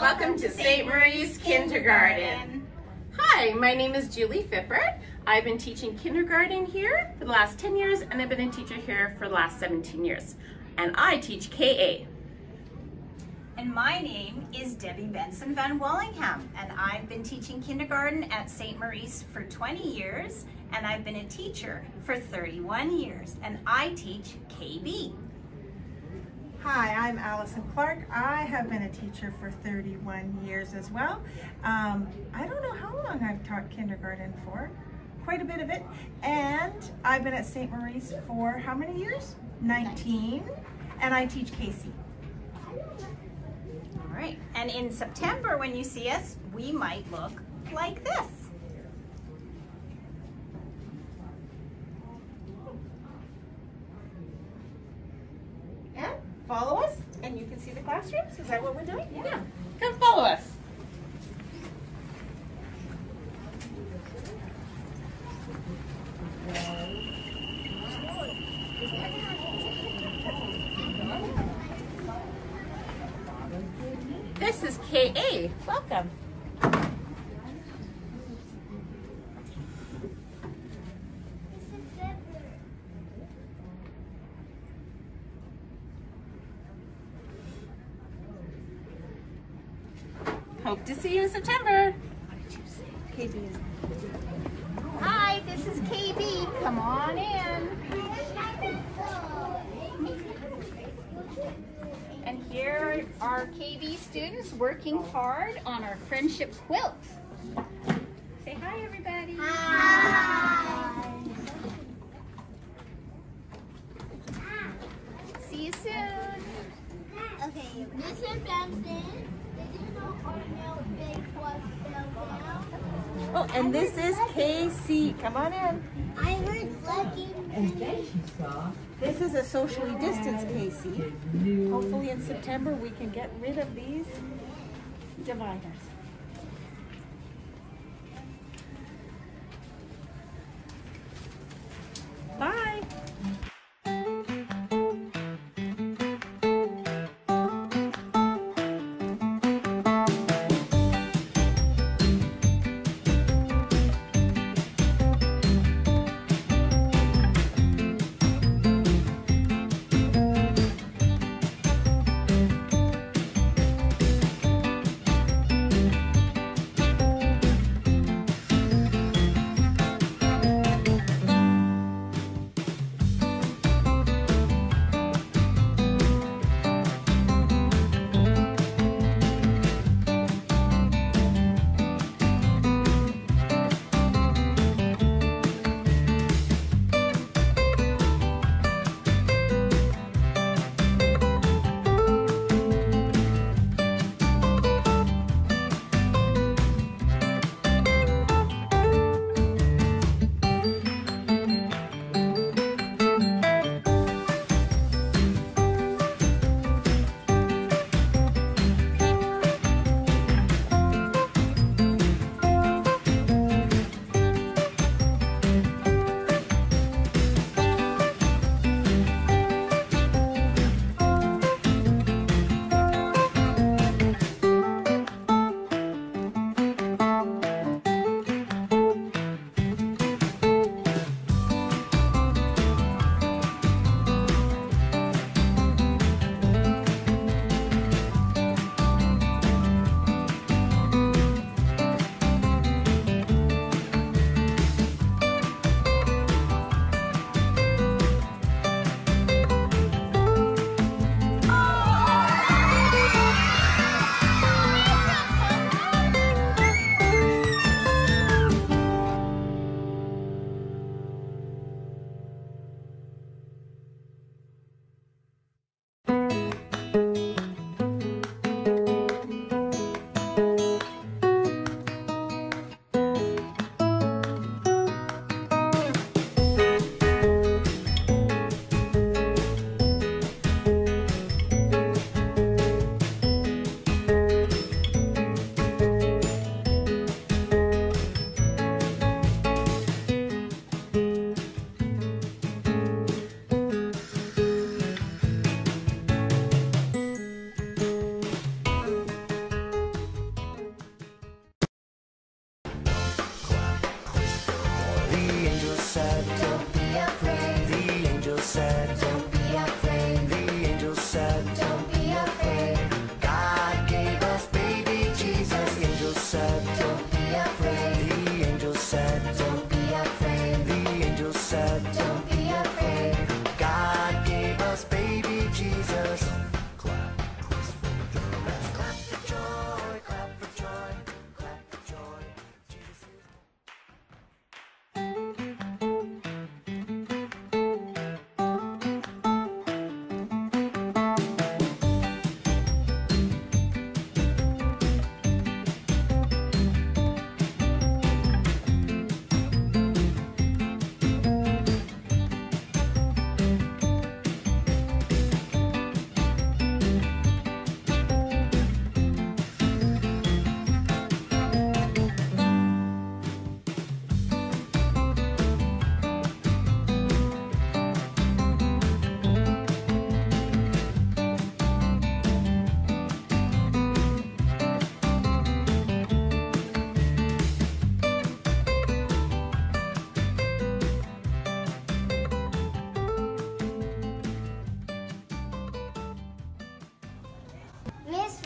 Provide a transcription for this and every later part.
Welcome to St. Maurice Kindergarten. Hi, my name is Julie Fippert. I've been teaching kindergarten here for the last 10 years and I've been a teacher here for the last 17 years. And I teach KA. And my name is Debbie Benson Van Wallingham, and I've been teaching kindergarten at St. Maurice for 20 years, and I've been a teacher for 31 years, and I teach KB. Hi, I'm Allison Clark. I have been a teacher for 31 years as well. Um, I don't know how long I've taught kindergarten for, quite a bit of it. And I've been at St. Maurice for how many years? 19. And I teach KC. All right, and in September when you see us, we might look like this. And follow us and you can see the classrooms. Is that what we're doing? Yeah, come follow us. This is KA. Welcome. To see you in September. Hi, this is KB. Come on in. And here are KB students working hard on our friendship quilt. Say hi, everybody. Hi. See you soon. Okay, Mr. Benson, did you know Arnell Big was fell down? Oh, and this is KC. Come on in. I heard looking. And then she saw. This is a socially distanced KC. Hopefully in September we can get rid of these dividers.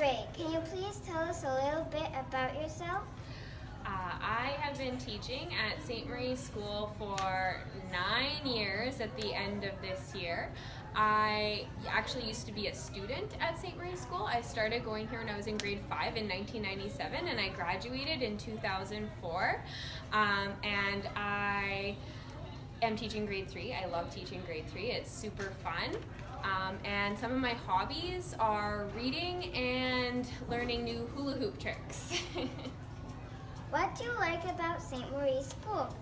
Ray, can you please tell us a little bit about yourself? Uh, I have been teaching at St. Maurice School for nine years at the end of this year. I actually used to be a student at St. Maurice School. I started going here when I was in grade five in 1997 and I graduated in 2004. Um, and I am teaching grade three. I love teaching grade three, it's super fun. Um, and some of my hobbies are reading and learning new hula hoop tricks. What do you like about St. Maurice School?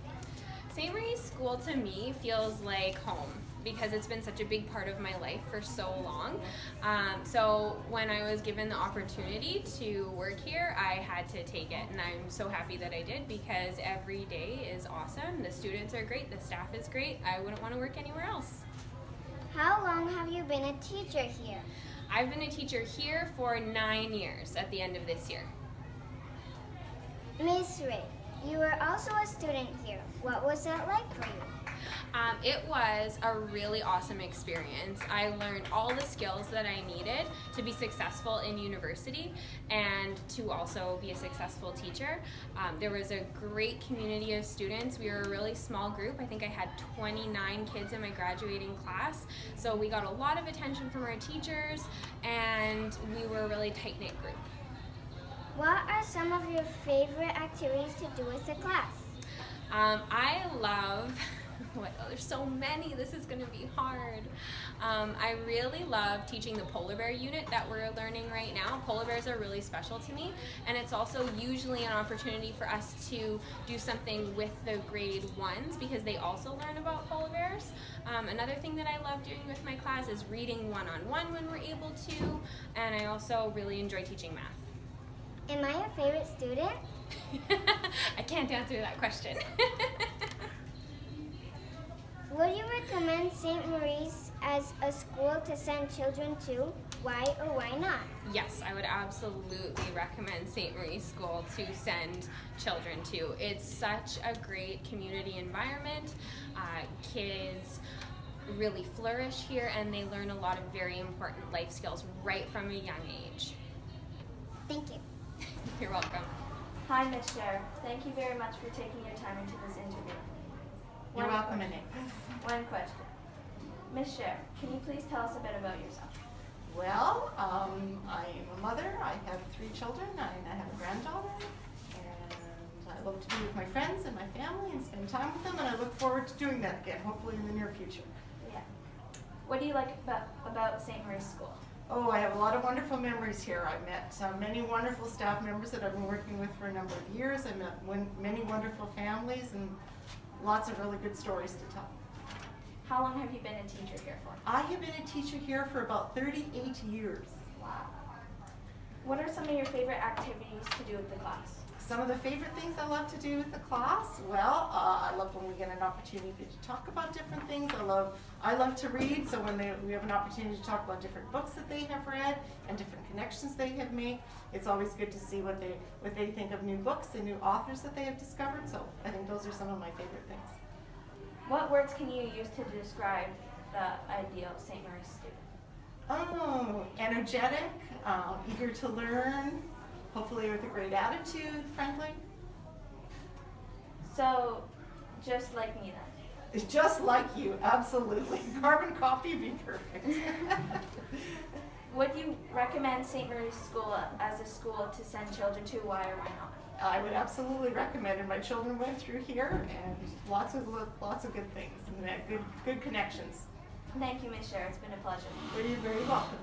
St. Maurice School to me feels like home because it's been such a big part of my life for so long. Um, so when I was given the opportunity to work here, I had to take it, and I'm so happy that I did because every day is awesome. The students are great, the staff is great. I wouldn't want to work anywhere else. How long have you been a teacher here? I've been a teacher here for nine years at the end of this year. Miss Ray, you were also a student here. What was that like for you? Um, it was a really awesome experience. I learned all the skills that I needed to be successful in university and to also be a successful teacher. Um, there was a great community of students. We were a really small group. I think I had 29 kids in my graduating class. So we got a lot of attention from our teachers and we were a really tight knit group. What are some of your favorite activities to do with the class? Um, I love, oh, there's so many, this is going to be hard. Um, I really love teaching the polar bear unit that we're learning right now. Polar bears are really special to me, and it's also usually an opportunity for us to do something with the grade ones because they also learn about polar bears. Um, another thing that I love doing with my class is reading one on one when we're able to, and I also really enjoy teaching math. Am I your favorite student? I can't answer that question. Would you recommend St. Maurice as a school to send children to? Why or why not? yes, I would absolutely recommend St. Maurice School to send children to. It's such a great community environment. Uh, kids really flourish here and they learn a lot of very important life skills right from a young age. Thank you. You're welcome. Hi, Ms. Sheriff. Thank you very much for taking your time into this interview. You're One welcome, question. Annette. One question. Ms. Sheriff, can you please tell us a bit about yourself? Well, um, I'm a mother. I have three children. and I have a granddaughter. And I love to be with my friends and my family and spend time with them. And I look forward to doing that again, hopefully in the near future. Yeah. What do you like about, about St. Maurice School? Oh, I have a lot of wonderful memories here. I've met uh, many wonderful staff members that I've been working with for a number of years. I met many wonderful families and lots of really good stories to tell. How long have you been a teacher here for? I have been a teacher here for about 38 years. Wow. What are some of your favorite activities to do with the class? Some of the favorite things I love to do with the class, well, uh, I love when we get an opportunity to talk about different things. I love, I love to read, so when they, we have an opportunity to talk about different books that they have read and different connections they have made, it's always good to see what they, what they think of new books and new authors that they have discovered. So I think those are some of my favorite things. What words can you use to describe the ideal St. Maurice student? Oh, energetic, uh, eager to learn, hopefully with a great attitude, friendly. So, just like me then. It's just like you, absolutely. Carbon copy would be perfect. Would you recommend St. Maurice School as a school to send children to? Why or why not? I would absolutely recommend it. My children went through here and lots of lots of good things and they had good good connections. Thank you, Ms. Sher. It's been a pleasure. You're very welcome.